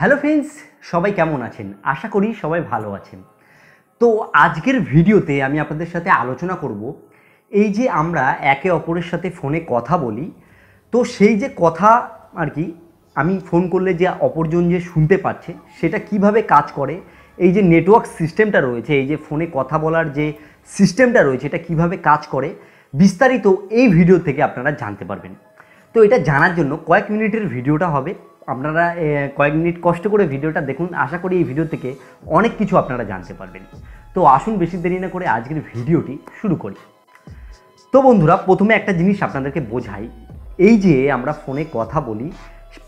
Hello friends, সবাই কেমন আছেন? আশা করি সবাই ভালো আছেন। তো আজকের ভিডিওতে আমি আপনাদের সাথে আলোচনা করব, এই যে আমরা একে অপরের সাথে ফোনে কথা বলি, তো সেই যে কথা আর কি, আমি ফোন করলে যে অপরজন যে শুনতে পাচ্ছে, সেটা কীভাবে কাজ করে, এই যে নেটওয়ার্ক সিস্টেমটা রয়েছে, এই যে ফোনে কথা বলার যে সিস্টেমটা রয়েছে, এটা কীভাবে কাজ করে, বিস্তারিত এই ভিডিও থেকে আপনারা জানতে পারবেন। তো এটা জানার জন্য কয়েক মিনিটের ভিডিওটা হবে আপনারা কয়েক মিনিট কষ্ট করে ভিডিওটা দেখুন। আশা করি এই ভিডিও থেকে অনেক কিছু আপনারা জানতে পারবেন। তো আসুন বেশি দেরি না করে আজকের ভিডিওটি শুরু করি। তো বন্ধুরা, প্রথমে একটা জিনিস আপনাদেরকে বোঝাই। এই যে আমরা ফোনে কথা বলি,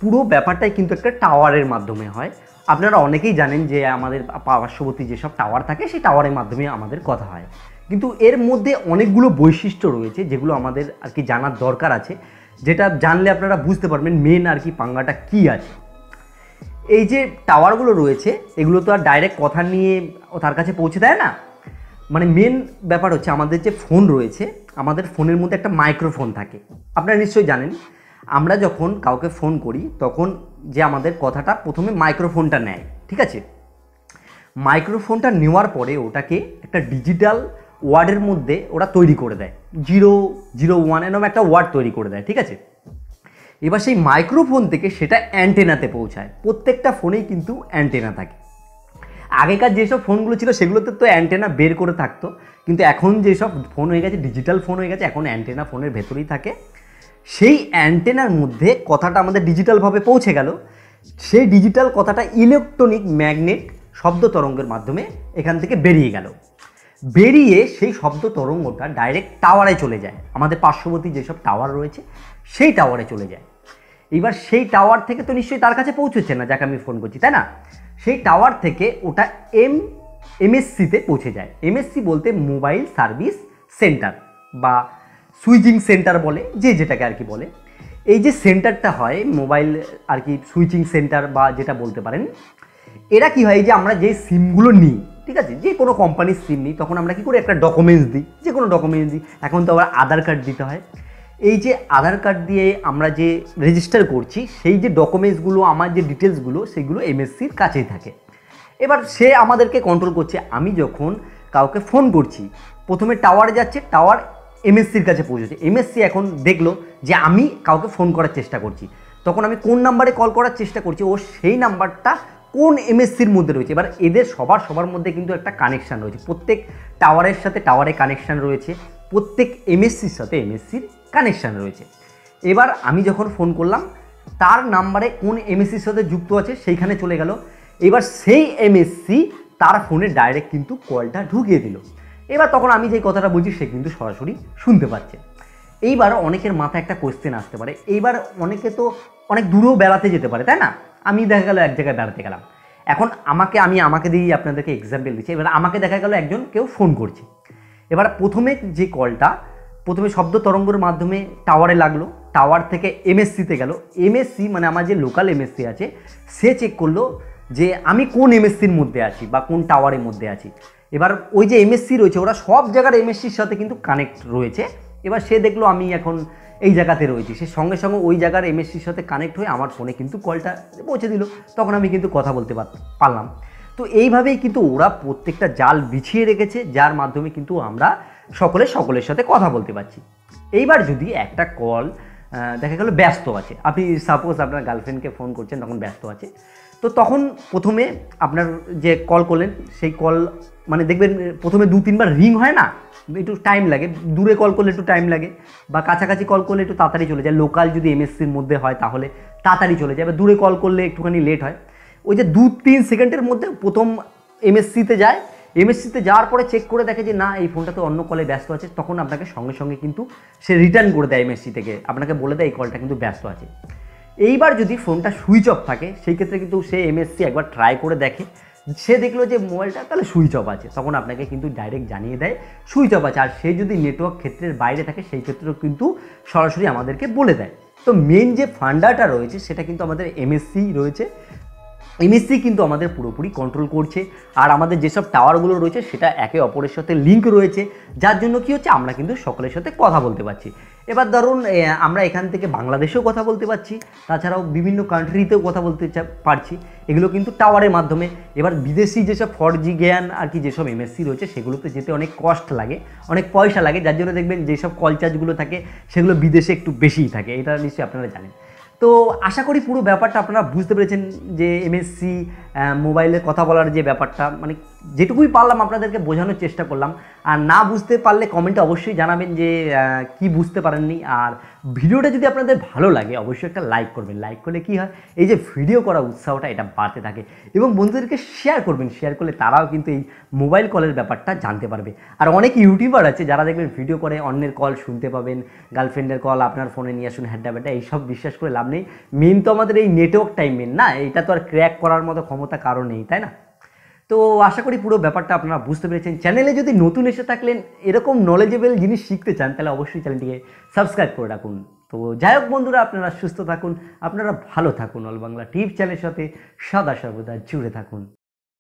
পুরো ব্যাপারটাই কিন্তু একটা টাওয়ারের মাধ্যমে হয়। আপনারা অনেকেই জানেন যে আমাদের পার্শ্ববর্তী যেসব টাওয়ার থাকে, সেই টাওয়ারের মাধ্যমে আমাদের কথা হয়। কিন্তু এর মধ্যে অনেকগুলো বৈশিষ্ট্য রয়েছে, যেগুলো আমাদের আর কি জানার দরকার আছে। যেটা জানলে আপনারা বুঝতে পারবেন মেন আর কি পাঙ্গাটা কী আছে। এই যে টাওয়ারগুলো রয়েছে, এগুলো তো আর ডাইরেক্ট কথা নিয়ে তার কাছে পৌঁছে দেয় না। মানে মেন ব্যাপার হচ্ছে আমাদের যে ফোন রয়েছে, আমাদের ফোনের মধ্যে একটা মাইক্রোফোন থাকে। আপনারা নিশ্চয়ই জানেন, আমরা যখন কাউকে ফোন করি, তখন যে আমাদের কথাটা প্রথমে মাইক্রোফোনটা নেয়, ঠিক আছে? মাইক্রোফোনটা নেওয়ার পরে ওটাকে একটা ডিজিটাল ওয়ার্ডের মধ্যে ওরা তৈরি করে দেয়। জিরো জিরো ওয়ান এরকম একটা ওয়ার্ড তৈরি করে দেয়, ঠিক আছে? এবার সেই মাইক্রোফোন থেকে সেটা অ্যান্টেনাতে পৌঁছায়। প্রত্যেকটা ফোনেই কিন্তু অ্যান্টেনা থাকে। আগেকার যেসব ফোনগুলো ছিল সেগুলোতে তো অ্যান্টেনা বের করে থাকতো, কিন্তু এখন যেসব ফোন হয়ে গেছে, ডিজিটাল ফোন হয়ে গেছে, এখন অ্যান্টেনা ফোনের ভেতরেই থাকে। সেই অ্যান্টেনার মধ্যে কথাটা আমাদের ডিজিটালভাবে পৌঁছে গেল। সেই ডিজিটাল কথাটা ইলেকট্রনিক ম্যাগনেট শব্দ তরঙ্গের মাধ্যমে এখান থেকে বেরিয়ে গেল। বেরিয়ে সেই শব্দ তরঙ্গটা ডাইরেক্ট টাওয়ারে চলে যায়। আমাদের পার্শ্ববর্তী যেসব টাওয়ার রয়েছে, সেই টাওয়ারে চলে যায়। এবার সেই টাওয়ার থেকে তো নিশ্চয়ই তার কাছে পৌঁছচ্ছে না, যাকে আমি ফোন করছি, তাই না? সেই টাওয়ার থেকে ওটা এম এমএসসিতে পৌঁছে যায়। এমএসসি বলতে মোবাইল সার্ভিস সেন্টার বা সুইচিং সেন্টার বলে, যে যেটাকে আর কি বলে। এই যে সেন্টারটা হয় মোবাইল আর কি সুইচিং সেন্টার বা যেটা বলতে পারেন, এরা কি হয় যে আমরা যে সিমগুলো নিই ঠিক আছে? যে কোনো কোম্পানির সিম নিই, তখন আমরা কি করি? একটা ডকুমেন্টস দিই। যে কোনো ডকুমেন্টস দিই। এখন তো আবার আধার কার্ড দিতে হয়। এই যে আধার কার্ড দিয়ে আমরা যে রেজিস্টার করছি, সেই যে ডকুমেন্টসগুলো আমার যে ডিটেলসগুলো সেগুলো এমএসসির কাছেই থাকে। এবার সে আমাদেরকে কন্ট্রোল করছে। আমি যখন কাউকে ফোন করছি, প্রথমে টাওয়ারে যাচ্ছে টাওয়ার এমএসসির কাছে পৌঁছেছে। এমএসসি এখন দেখল যে আমি কাউকে ফোন করার চেষ্টা করছি। তখন আমি কোন নাম্বারে কল করার চেষ্টা করছি? ও সেই নাম্বারটা কোন এমএসসির মধ্যে রয়েছে? এবার এদের সবার সবার মধ্যে কিন্তু একটা কানেকশান রয়েছে। প্রত্যেক টাওয়ারের সাথে টাওয়ারে কানেকশান রয়েছে, প্রত্যেক এমএসসির সাথে এমএসসির কানেকশান রয়েছে। এবার আমি যখন ফোন করলাম, তার নাম্বারে কোন এমএসসির সাথে যুক্ত আছে সেইখানে চলে গেল। এবার সেই এমএসসি তার ফোনে ডাইরেক্ট কিন্তু কলটা ঢুকিয়ে দিল। এবার তখন আমি যেই কথাটা বলছি, সে কিন্তু সরাসরি শুনতে পাচ্ছে। এইবার অনেকের মাথায় একটা কোয়েশ্চেন আসতে পারে। এইবার অনেকে তো অনেক দূরেও বেড়াতে যেতে পারে, তাই না? আমি দেখা গেল এক জায়গায় বেড়াতে গেলাম। এখন আমাকে, আমি আমাকে দিয়েই আপনাদেরকে এক্সাম্পল দিচ্ছি। এবার আমাকে দেখা গেল একজন কেউ ফোন করছে। এবার প্রথমে যে কলটা প্রথমে শব্দ তরঙ্গের মাধ্যমে টাওয়ারে লাগল। টাওয়ার থেকে এমএসসিতে গেল। এমএসসি মানে আমার যে লোকাল এমএসসি আছে, সে চেক করল যে আমি কোন এমএসসির মধ্যে আছি বা কোন টাওয়ারের মধ্যে আছি। এবার ওই যে এমএসসি রয়েছে, ওরা সব জায়গার এমএসসির সাথে কিন্তু কানেক্ট রয়েছে। এবার সে দেখল আমি এখন এই জায়গাতে রয়েছি। সে সঙ্গে সঙ্গে ওই জায়গার এমএসসির সাথে কানেক্ট হয়ে আমার ফোনে কিন্তু কলটা পৌঁছে দিল। তখন আমি কিন্তু কথা বলতে পার- পারলাম। তো এইভাবেই কিন্তু ওরা প্রত্যেকটা জাল বিছিয়ে রেখেছে, যার মাধ্যমে কিন্তু আমরা সকলে সকলের সাথে কথা বলতে পারছি। এইবার যদি একটা কল দেখা গেল ব্যস্ত আছে। আপনি সাপোজ আপনার গার্লফ্রেন্ডকে ফোন করছেন, তখন ব্যস্ত আছে। তো তখন প্রথমে আপনার যে কল করলেন, সেই কল মানে দেখবেন প্রথমে দু, তিনবার রিং হয় না? একটু টাইম লাগে। দূরে কল করলে একটু টাইম লাগে। বা কাছাকাছি কল করলে একটু তাড়াতাড়ি চলে যায়। লোকাল যদি এমএসসির মধ্যে হয় তাহলে তাড়াতাড়ি চলে যায়। বা দূরে কল করলে একটুখানি লেট হয়। ওই যে দু, তিন সেকেন্ডের মধ্যে প্রথম এমএসসিতে যায়। এমএসসিতে যাওয়ার পরে চেক করে দেখে যে, না, এই ফোনটা তো অন্য কলে ব্যস্ত আছে। তখন আপনাকে সঙ্গে সঙ্গে কিন্তু সে রিটার্ন করে দেয় এমএসসি থেকে। আপনাকে বলে দেয়, এই কলটা কিন্তু ব্যস্ত আছে। এইবার যদি ফোনটা সুইচ অফ থাকে, সেই ক্ষেত্রে কিন্তু সে এমএসসি একবার ট্রাই করে দেখে। সে দেখল যে, মোবাইলটা তাহলে সুইচ অফ আছে। তখন আপনাকে কিন্তু ডাইরেক্ট জানিয়ে দেয় সুইচ অফ আছে। আর সে যদি নেটওয়ার্ক ক্ষেত্রের বাইরে থাকে, সেই ক্ষেত্রেও কিন্তু সরাসরি আমাদেরকে বলে দেয়। তো মেন যে ফান্ডাটা রয়েছে, সেটা কিন্তু আমাদের এমএসসি রয়েছে। এমএসসি কিন্তু আমাদের পুরোপুরি কন্ট্রোল করছে। আর আমাদের যেসব টাওয়ারগুলো রয়েছে, সেটা একে অপরের সাথে লিঙ্ক রয়েছে। যার জন্য কি হচ্ছে, আমরা কিন্তু সকলের সাথে কথা বলতে পারছি। এবার ধরুন আমরা এখান থেকে বাংলাদেশেও কথা বলতে পারছি। তাছাড়াও বিভিন্ন কান্ট্রিতেও কথা বলতে পারছি। এগুলো কিন্তু টাওয়ারের মাধ্যমে। এবার বিদেশি যেসব ফোর জি জ্ঞান আর কি যেসব এমএসসি রয়েছে, সেগুলোতে যেতে অনেক কষ্ট লাগে, অনেক পয়সা লাগে। যার জন্য দেখবেন, যেসব কল চার্জগুলো থাকে, সেগুলো বিদেশে একটু বেশিই থাকে। এটা নিশ্চয়ই আপনারা জানেন। তো আশা করি পুরো ব্যাপারটা আপনারা বুঝতে পেরেছেন যে এমএসসি মোবাইলে কথা বলার যে ব্যাপারটা মানে যেটুকুই পারলাম আপনাদেরকে বোঝানোর চেষ্টা করলাম। আর না বুঝতে পারলে কমেন্টে অবশ্যই জানাবেন যে কি বুঝতে পারেননি। আর ভিডিওটা যদি আপনাদের ভালো লাগে, অবশ্যই একটা লাইক করবেন। লাইক করলে কি হয়? এই যে ভিডিও করা উৎসাহটা এটা বাড়তে থাকে এবং বন্ধুদেরকে শেয়ার করবেন। শেয়ার করলে তারাও কিন্তু এই মোবাইল কলের ব্যাপারটা জানতে পারবে। আর অনেক ইউটিউবার আছে যারা দেখবেন ভিডিও করে, অন্যের কল শুনতে পাবেন গার্লফ্রেন্ডের কল আপনার ফোনে নিয়ে আসুন হ্যাড্ডা ব্যাড্ডা, এইসব বিশ্বাস করে লাভ নেই। মেন তো আমাদের এই নেটওয়ার্কটাই মেন না? এটা তো আর ক্র্যাক করার মতো ক্ষমতা কারও নেই, তাই না? তো আশা করি পুরো ব্যাপারটা আপনারা বুঝতে পেরেছেন। চ্যানেলে যদি নতুন এসে থাকলেন, এরকম নলেজেবল জিনিস শিখতে চান, তাহলে অবশ্যই চ্যানেলটিকে সাবস্ক্রাইব করে রাখুন। তো যাই হোক বন্ধুরা, আপনারা সুস্থ থাকুন, আপনারা ভালো থাকুন। অল বাংলা টিভি চ্যানেলের সাথে সদা সর্বদা জুড়ে থাকুন।